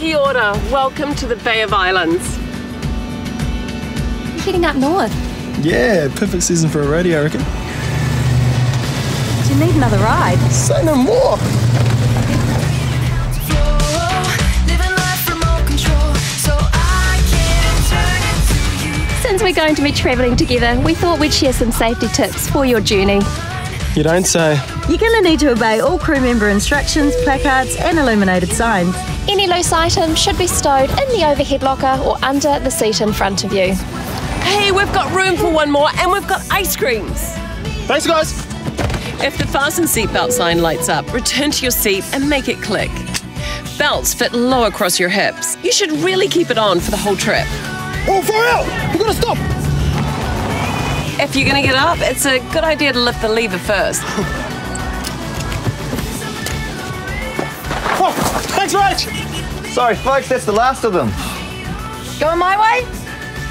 Kia ora. Welcome to the Bay of Islands. You're heading up north. Yeah, perfect season for a rodeo, I reckon. Do you need another ride? Say no more. Since we're going to be travelling together, we thought we'd share some safety tips for your journey. You don't say. You're going to need to obey all crew member instructions, placards, and illuminated signs. Any loose items should be stowed in the overhead locker or under the seat in front of you. Hey, we've got room for one more and we've got ice creams. Thanks, guys. If the fasten seatbelt sign lights up, return to your seat and make it click. Belts fit low across your hips. You should really keep it on for the whole trip. Oh, far out! We gotta stop! If you're gonna get up, it's a good idea to lift the lever first. Oh, thanks, Rach! Sorry, folks, that's the last of them. Going my way?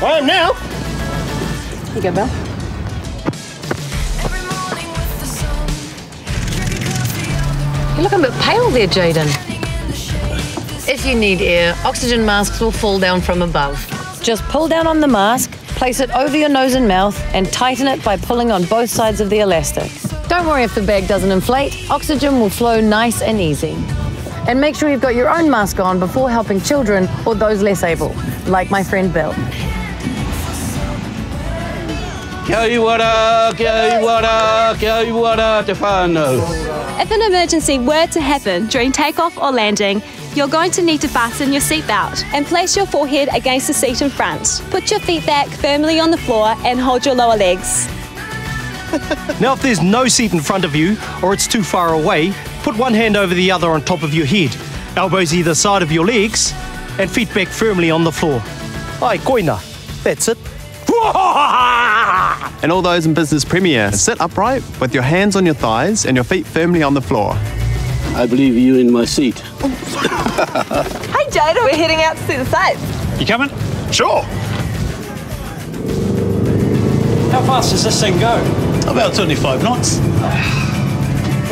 I am now. You go, Bill. You look a bit pale there, Jaden. If you need air, oxygen masks will fall down from above. Just pull down on the mask, place it over your nose and mouth, and tighten it by pulling on both sides of the elastic. Don't worry if the bag doesn't inflate, oxygen will flow nice and easy. And make sure you've got your own mask on before helping children or those less able, like my friend Bill. Te whānau. If an emergency were to happen during takeoff or landing, you're going to need to fasten your seatbelt and place your forehead against the seat in front. Put your feet back firmly on the floor and hold your lower legs. Now, if there's no seat in front of you or it's too far away, put one hand over the other on top of your head, elbows either side of your legs, and feet back firmly on the floor. Ai, koina. That's it. And all those in Business Premier, sit upright with your hands on your thighs and your feet firmly on the floor. I believe you in my seat. Hey, Jada, we're heading out to see the sights. You coming? Sure. How fast does this thing go? About 25 knots.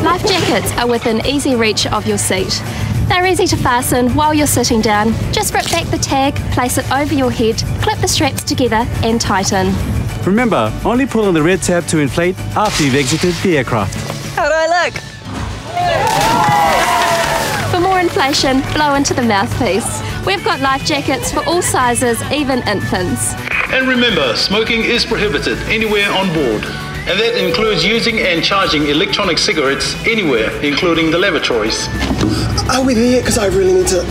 Life jackets are within easy reach of your seat. They're easy to fasten while you're sitting down. Just rip back the tag, place it over your head, clip the straps together, and tighten. Remember, only pull on the red tab to inflate after you've exited the aircraft. Inflation, blow into the mouthpiece. We've got life jackets for all sizes, even infants. And remember, smoking is prohibited anywhere on board. And that includes using and charging electronic cigarettes anywhere, including the lavatories. Are we there? Because I really need to.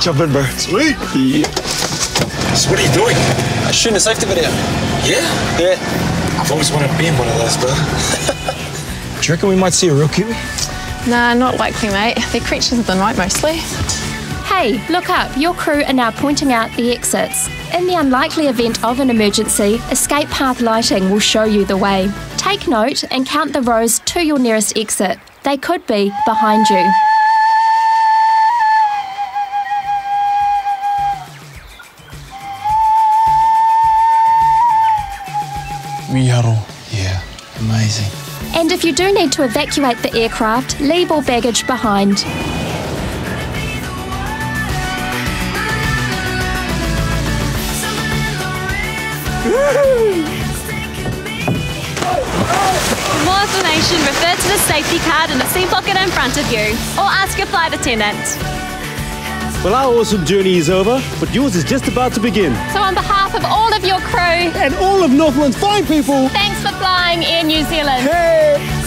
Jump in, bro. Sweet. Yeah. So what are you doing? Shooting a safety video. Yeah? Yeah. I've always wanted to be in one of those, bro. Do you reckon we might see a real Kiwi? Nah, not likely, mate. They're creatures of the night mostly. Hey, look up. Your crew are now pointing out the exits. In the unlikely event of an emergency, escape path lighting will show you the way. Take note and count the rows to your nearest exit. They could be behind you. Mīharo. Yeah, amazing. And if you do need to evacuate the aircraft, leave all baggage behind. For more information, refer to the safety card in the seat pocket in front of you, or ask your flight attendant. Well, our awesome journey is over, but yours is just about to begin. So, on behalf of all of your crew And all of Northland's fine people, Thanks for flying Air New Zealand. hey!